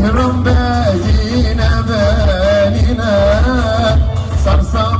شهر بازينا بالينا صرصر